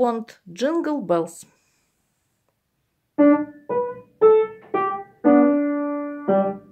Понт «Джингл Беллс». thank you